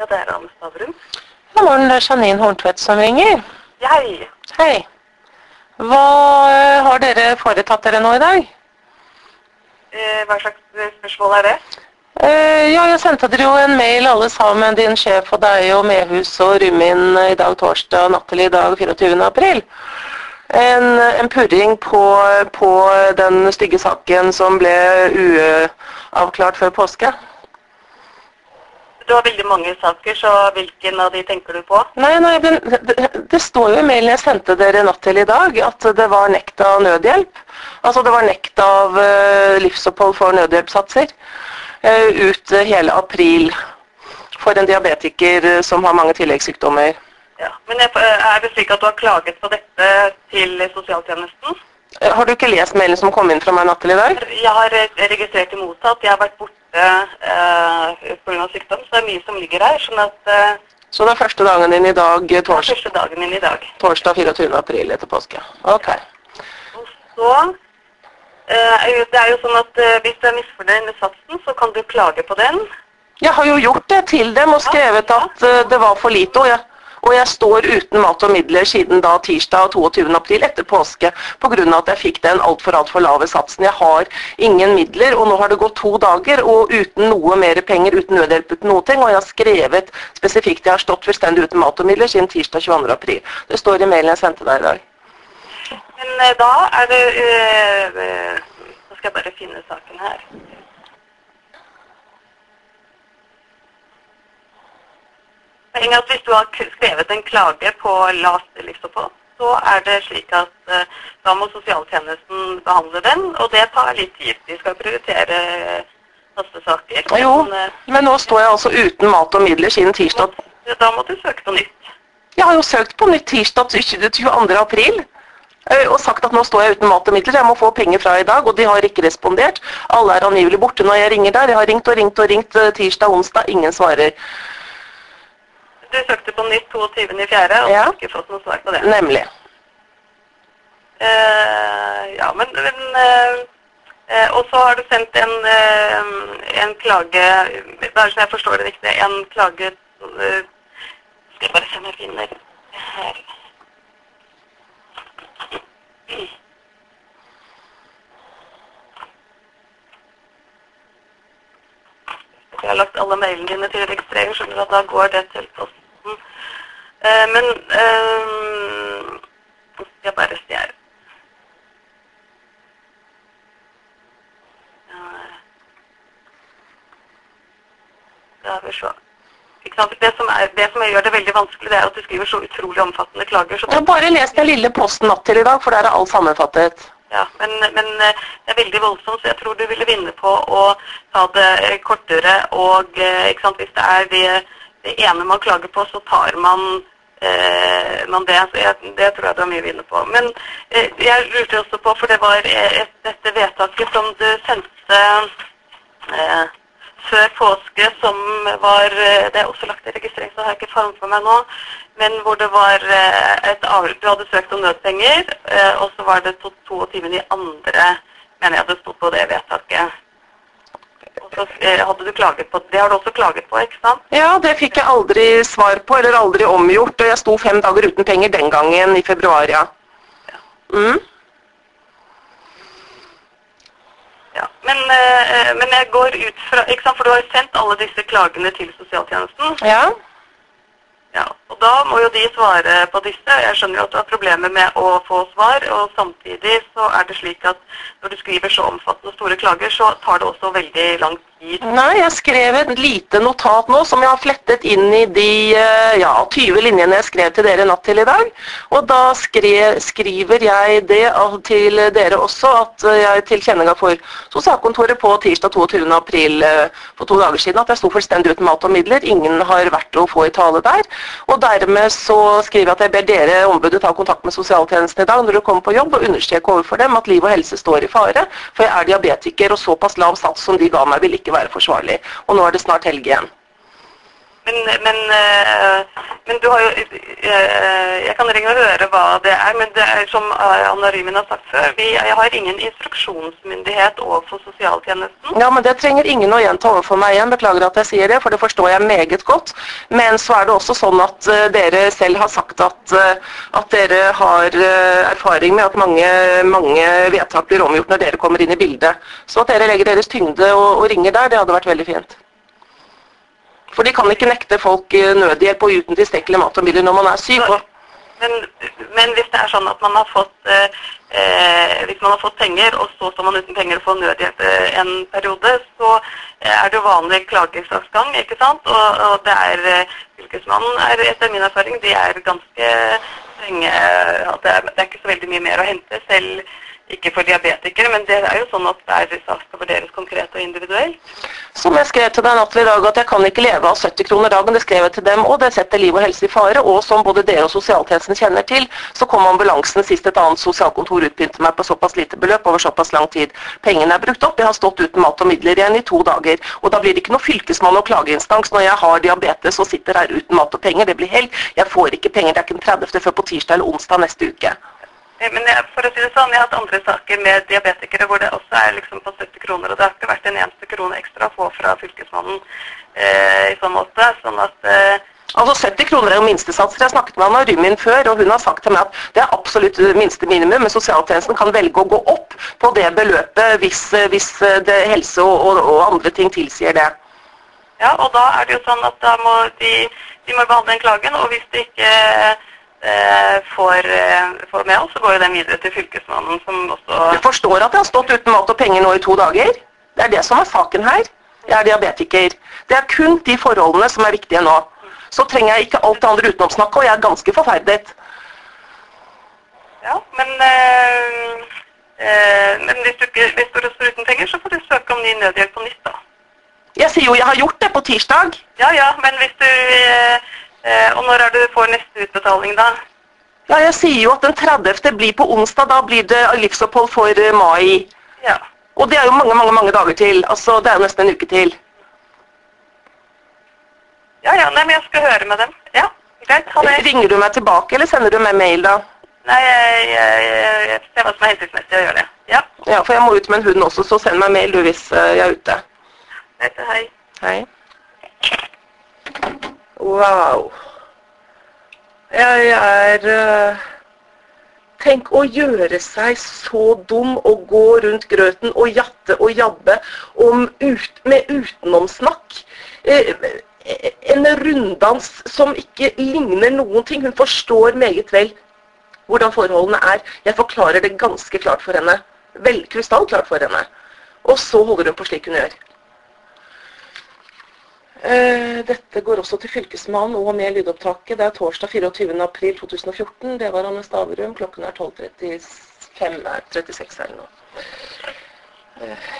Ja, det er Anne Stavrum. God morgen, det er Janine Horntvedt som ringer. Jeg Hei. Hva eh, har dere foretatt dere nå i dag? eh, Hva slags eh, spørsmål er det? Eh, ja, jeg sendte dere jo en mail alle sammen, din sjef og deg og Mehus og Rumin i dag torsdag, natt til i dag 24. april. En, en purring på, på den stygge saken som ble uavklart før påske. Du har veldig mange saker, så hvilken av de tenker du på? Nei, nei, det, det står jo i mailen jeg sendte dere natt til i dag, at det var nekt av nødhjelp. Altså det var nekt av uh, livsopphold for nødhjelpssatser uh, ut hele april for en diabetiker eh, som har mange tilleggssykdommer. Ja. Men er det slik at du har klaget på dette til sosialtjenesten? Har du ikke lest mailen som kom inn fra meg natt til i dag? Jeg har registrert i mottatt. Jeg har vært borte eh, pga. sykdom, så det er mye som ligger her. sånn at eh, Så det er første dagen din i dag, eh, tors første dagen din i dag. torsdag 24. april etter påske. Ok. Og så eh, Det er jo sånn at eh, hvis du er misfornøyd med satsen, så kan du klage på den. Jeg har jo gjort det til dem og skrevet at eh, det var for lite, og jeg, og jeg står uten mat og midler siden da tirsdag 22. april etter påske pga. at jeg fikk den altfor altfor lave satsen. Jeg har ingen midler, og nå har det gått to dager og uten noe mer penger, uten nødhjelp, uten noe ting, og jeg har skrevet spesifikt jeg har stått fullstendig uten mat og midler siden tirsdag 22. april. Det står i mailen jeg sendte deg i dag. Men eh, da er det øh, øh, Nå skal jeg bare finne saken her. Poenget er at Hvis du har skrevet en klage på lavt livsopphold, så er det slik at eh, da må sosialtjenesten behandle den, og det tar litt tid. De skal prioritere hastesaker. Jo, Men, eh, men nå står jeg altså uten mat og midler siden tirsdag. da må du søke på nytt. Jeg har jo søkt på nytt tirsdag 22. april. eh, Og sagt at nå står jeg uten mat og midler, jeg må få penger fra i dag, og de har ikke respondert. Alle er angivelig borte når jeg ringer der. Jeg har ringt og ringt og ringt eh, tirsdag, onsdag, ingen svarer. Du søkte på nytt 22.4. og Ja. har ikke fått noe svar på det. Nemlig. Uh, ja, men, men uh, uh, Og så har du sendt en, en klage Bare så jeg forstår det riktig, en klage Skal jeg bare se om jeg finner her. Jeg har lagt alle mailene dine til registrering, skjønner du at da går det til posten. Eh, men eh, nå skal jeg bare se her. Eh, Skal vi se. Det som, er, det som gjør det veldig vanskelig, det er at du skriver så utrolig omfattende klager. Så bare lest den lille posten natt til i dag, for der er alt sammenfattet. ja, men, men eh, det er veldig voldsomt, så jeg tror du ville vinne på å ta det eh, kortere. Og eh, sant? hvis det er det, det ene man klager på, så tar man, eh, man det. Så jeg, det tror jeg du har mye å vinne på. Men eh, jeg lurte også på, for det var eh, et, dette vedtaket som du sendte eh, før påske, som var eh, Det er også lagt i registrering, så har jeg ikke foran for meg nå. Men hvor det var eh, et av, Du hadde søkt om nødpenger, og så var det to- 22. i andre, mener jeg det sto på det vedtaket. Så eh, hadde du klaget på Det har du også klaget på, ikke sant? Ja, det fikk jeg aldri svar på, eller aldri omgjort, og jeg sto fem dager uten penger den gangen i februar, ja. Mm. Ja. Men, eh, men jeg går ut fra ikke sant? For du har jo sendt alle disse klagene til sosialtjenesten. Ja. Ja, og da må jo de svare på disse. Jeg skjønner jo at du har problemer med å få svar, og samtidig så er det slik at når du skriver så omfattende store klager, så tar det også veldig lang tid. Nei, jeg skrev et lite notat nå som jeg har flettet inn i de eh, ja, 20 linjene jeg skrev til dere natt til i dag. Og da skrev, skriver jeg det til dere også, at eh, jeg tilkjennega for sosialkontoret på tirsdag 22. april eh, for to dager siden at jeg sto fullstendig uten mat og midler. Ingen har vært å få i tale der. Og dermed så skriver jeg at jeg ber dere ombudet ta kontakt med sosialtjenesten i dag når du kommer på jobb, og understreke overfor dem at liv og helse står i fare. For jeg er diabetiker, og såpass lav sats som de ga meg, vil ikke være forsvarlig. Og nå er det snart helg igjen. Men, men, eh, men du har jo eh, Jeg kan ringe og høre hva det er, men det er som Anna Rymen har sagt før, vi, har ingen instruksjonsmyndighet overfor sosialtjenesten. Ja, men det trenger ingen å gjenta overfor meg igjen. Beklager at jeg sier det, for det forstår jeg meget godt. Men så er det også sånn at dere selv har sagt at, at dere har erfaring med at mange, mange, vedtak blir omgjort når dere kommer inn i bildet. Så at dere legger deres tyngde og, og ringer der, det hadde vært veldig fint. For de kan ikke nekte folk eh, nødhjelp og uten tilstrekkelig mat og midler når man er syk. Men, men, hvis det er sånn at man har fått eh, eh, hvis man har fått penger, og så står man uten penger og får nødhjelp eh, en periode, så er det jo vanlig klagesaksgang, ikke sant? Og, og det er Fylkesmannen er etter min erfaring de er ganske strenge. Det er, det er ikke så veldig mye mer å hente. selv ikke for diabetikere, men det er jo sånn at hver sak skal vurderes konkret og individuelt. Som jeg skrev til deg natt i dag, at jeg kan ikke leve av 70 kroner dagen. Det skrev jeg til dem, og det setter liv og helse i fare. Og som både dere og sosialtjenesten kjenner til, så kom ambulansen sist et annet sosialkontor utpynte meg på såpass lite beløp over såpass lang tid. Pengene er brukt opp, jeg har stått uten mat og midler igjen i to dager. Og da blir det ikke noe fylkesmann og klageinstans når jeg har diabetes og sitter her uten mat og penger. Det blir helg. Jeg får ikke penger, det er ikke den 30. før på tirsdag eller onsdag neste uke. Eh, men jeg, for å si det sånn, jeg har hatt andre saker med diabetikere hvor det også er liksom på 70 kroner, og det har ikke vært en eneste krone ekstra å få fra fylkesmannen eh, i sånn måte. sånn at eh, Altså 70 kroner er jo minstesatser. Jeg snakket med Anna Rymin før, og hun har sagt til meg at det er absolutt minste minimum, men sosialtjenesten kan velge å gå opp på det beløpet hvis, hvis det helse og, og, og, andre ting tilsier det. Ja, og da er det jo sånn at må de, de må behandle den klagen, og hvis det ikke Eh, får, eh, får med oss, så går jo den videre til Fylkesmannen, som også Du forstår at jeg har stått uten mat og penger nå i to dager? Det er det som er saken her. Jeg er diabetiker. Det er kun de forholdene som er viktige nå. Så trenger jeg ikke alt det andre utenomsnakket, og jeg er ganske forferdet. Ja, men, øh, øh, men hvis, du, hvis du står uten penger, så får du søke om ny nødhjelp på nytt, da. Jeg sier jo jeg har gjort det på tirsdag. Ja, ja, men hvis du øh, Eh, og når er det du får neste utbetaling, da? Ja, Jeg sier jo at den 30. blir på onsdag. Da blir det livsopphold for eh, mai. Ja. Og det er jo mange mange, mange dager til. Altså, Det er jo nesten en uke til. Ja, ja, nei, men jeg skal høre med dem. Ja, greit. Ha det. Ringer du meg tilbake, eller sender du meg mail, da? Nei, jeg, jeg, jeg ser hva som er hensiktsmessig å gjøre det. Ja. ja, for jeg må ut med en hund også, så send meg mail du hvis eh, jeg er ute. Hei. Hei. Wow. Jeg er uh, Tenk å gjøre seg så dum og gå rundt grøten og jatte og jabbe ut, med utenomsnakk. Eh, en runddans som ikke ligner noen ting. Hun forstår meget vel hvordan forholdene er. Jeg forklarer det ganske klart for henne. Vel krystallklart for henne. Og så holder hun på slik hun gjør. Eh, dette går også til Fylkesmannen og med lydopptaket. Det er torsdag 24. april 2014. Det var Anne Staverum. Klokken er 12.35 36 eller noe. Eh,